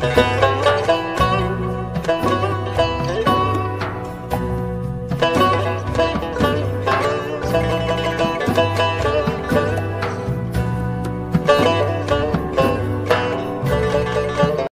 Música